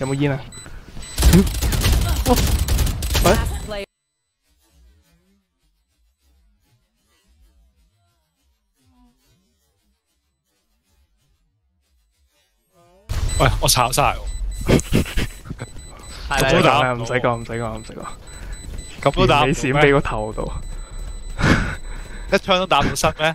有冇烟啊？喂、喂，我炒晒，咁都打，唔使讲，唔使讲，唔使讲，咁都打，你闪俾个头度，一枪都打唔失咩？